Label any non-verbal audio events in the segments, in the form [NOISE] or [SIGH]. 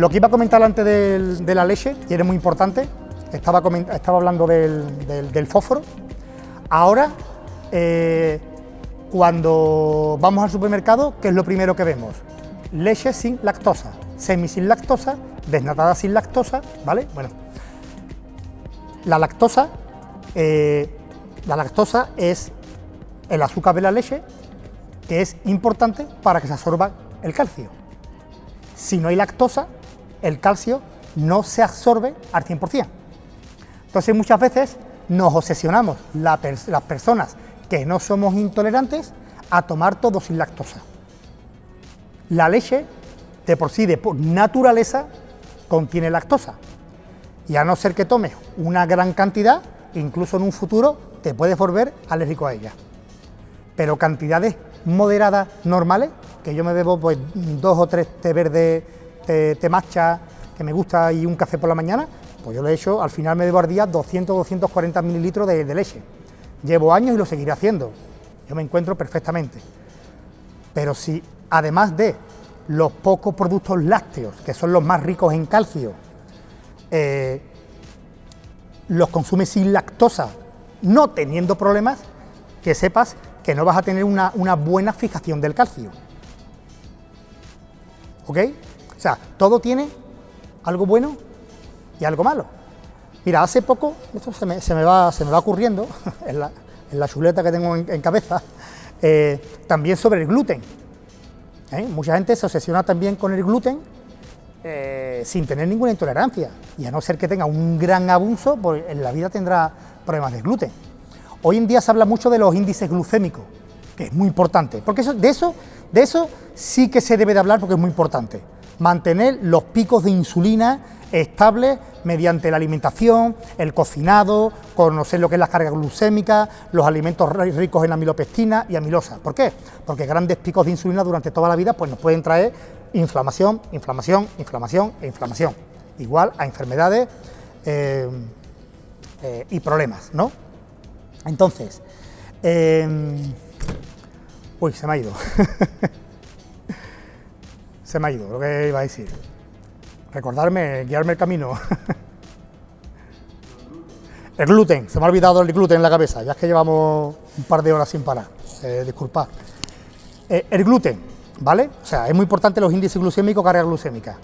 Lo que iba a comentar antes de la leche, y era muy importante, estaba, hablando del, fósforo. Ahora, eh, cuando vamos al supermercado, ¿qué es lo primero que vemos? Leche sin lactosa, semi sin lactosa, desnatada sin lactosa, ¿vale? Bueno, la lactosa, eh, la lactosa es el azúcar de la leche que es importante para que se absorba el calcio. Si no hay lactosa, el calcio no se absorbe al 100%. Entonces muchas veces nos obsesionamos las personas que no somos intolerantes a tomar todo sin lactosa. La leche, de por sí, de por naturaleza, contiene lactosa. Y a no ser que tomes una gran cantidad, incluso en un futuro te puedes volver alérgico a ella. Pero cantidades moderadas, normales, que yo me bebo pues dos o tres té verde, té, matcha, que me gusta, y un café por la mañana, pues yo le he hecho, al final me bebo al día 200, 240 mililitros de, de leche. Llevo años y lo seguiré haciendo. Yo me encuentro perfectamente. Pero si además de los pocos productos lácteos, que son los más ricos en calcio, eh, los consumes sin lactosa, no teniendo problemas, que sepas que no vas a tener una, una buena fijación del calcio. ¿Ok? O sea, todo tiene algo bueno y algo malo. Mira, hace poco, esto se me, va, se me va ocurriendo [LAUGHS] en, la, chuleta que tengo en, cabeza, [LAUGHS] eh, también sobre el gluten. ¿Eh? Mucha gente se obsesiona también con el gluten eh, sin tener ninguna intolerancia. Y a no ser que tenga un gran abuso, pues en la vida tendrá problemas de gluten. Hoy en día se habla mucho de los índices glucémicos, que es muy importante, porque de eso sí que se debe de hablar porque es muy importante. Mantener los picos de insulina estables mediante la alimentación, el cocinado, conocer lo que es la carga glucémica, los alimentos ricos en amilopestina y amilosa. ¿Por qué? Porque grandes picos de insulina durante toda la vida pues, nos pueden traer inflamación, inflamación, inflamación e inflamación. Igual a enfermedades eh, eh, y problemas, ¿no? Entonces, em, uy, se me ha ido. [LAUGHS] se me ha ido lo que iba a decir recordarme, guiarme el camino. el gluten, se me ha olvidado el gluten en la cabeza, ya es que llevamos un par de horas sin parar, eh, disculpad. Eh, el gluten, ¿vale? O sea, es muy importante los índices glucémicos, carga glucémica.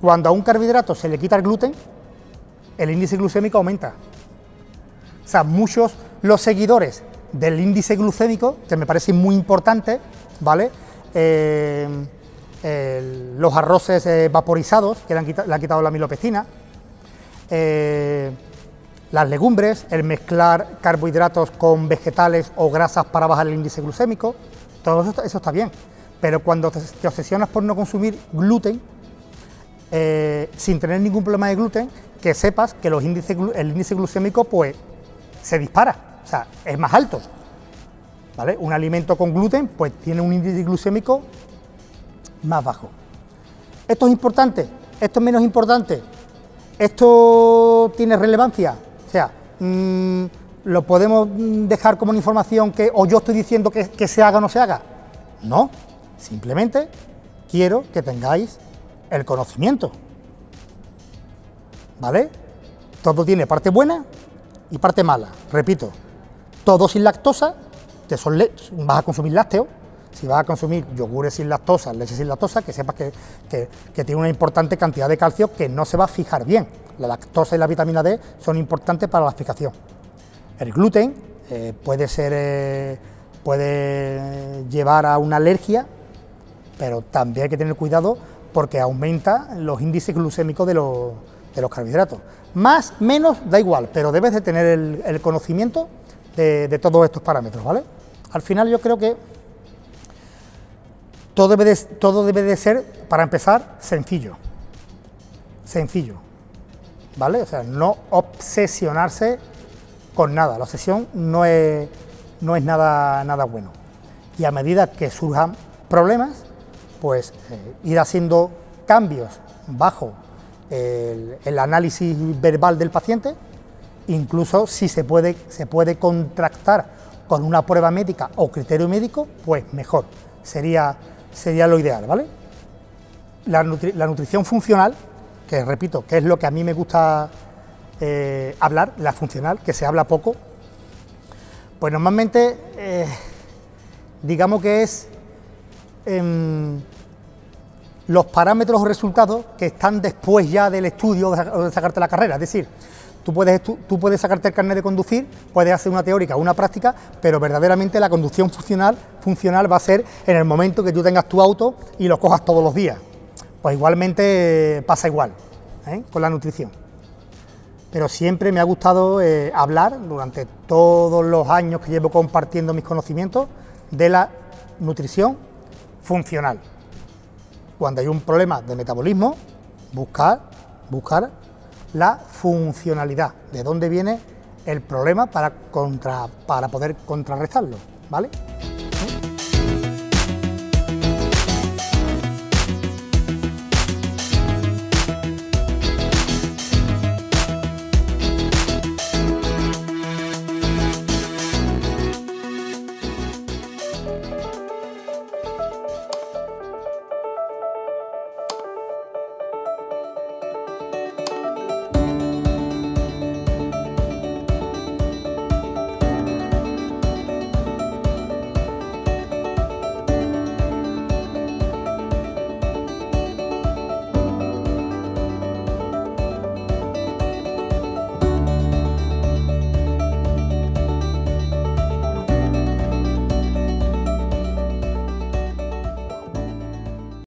Cuando a un carbohidrato se le quita el gluten, el índice glucémico aumenta. O sea, muchos los seguidores del índice glucémico, que me parece muy importante, ¿vale? Eh, los arroces eh, vaporizados, que le han, quitado, la milopectina, eh, las legumbres, el mezclar carbohidratos con vegetales o grasas para bajar el índice glucémico, todo eso, está bien. Pero cuando te, obsesionas por no consumir gluten, eh, sin tener ningún problema de gluten, que sepas que los índices, el índice glucémico pues, se dispara, o sea, es más alto. ¿vale? Un alimento con gluten pues, tiene un índice glucémico más bajo. ¿Esto es importante? ¿Esto es menos importante? ¿Esto tiene relevancia? O sea, mm, ¿lo podemos dejar como una información que o yo estoy diciendo que, que se haga o no se haga? No, simplemente quiero que tengáis el conocimiento. ¿Vale? Todo tiene parte buena y parte mala. Repito, todo sin lactosa, que son vas a consumir lácteos, si vas a consumir yogures sin lactosa, leche sin lactosa, que sepas que, tiene una importante cantidad de calcio que no se va a fijar bien. La lactosa y la vitamina D son importantes para la fijación. El gluten eh, puede, ser, eh, puede llevar a una alergia, pero también hay que tener cuidado porque aumenta los índices glucémicos de los, carbohidratos. Más, menos, da igual, pero debes de tener el, conocimiento de, de todos estos parámetros, ¿vale? Al final yo creo que todo debe, de, todo debe de ser, para empezar, sencillo. Sencillo. ¿Vale? O sea, no obsesionarse con nada. La obsesión no es, no es nada, nada bueno. Y a medida que surjan problemas, pues eh, ir haciendo cambios bajo el, análisis verbal del paciente, incluso si se puede, se puede contractar con una prueba médica o criterio médico, pues mejor. Sería sería lo ideal, ¿vale? La, nutrición funcional, que repito, que es lo que a mí me gusta eh, hablar, la funcional, que se habla poco, pues normalmente eh, digamos que es los parámetros o resultados que están después ya del estudio o de sacarte la carrera. Es decir, tú puedes, tú, puedes sacarte el carnet de conducir, puedes hacer una teórica una práctica, pero verdaderamente la conducción funcional, funcional va a ser en el momento que tú tengas tu auto y lo cojas todos los días. Pues igualmente pasa igual ¿eh? con la nutrición pero siempre me ha gustado eh, hablar durante todos los años que llevo compartiendo mis conocimientos de la nutrición funcional. Cuando hay un problema de metabolismo, buscar, buscar la funcionalidad, de dónde viene el problema para, contra, para poder contrarrestarlo, ¿vale?